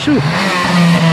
Pikachu.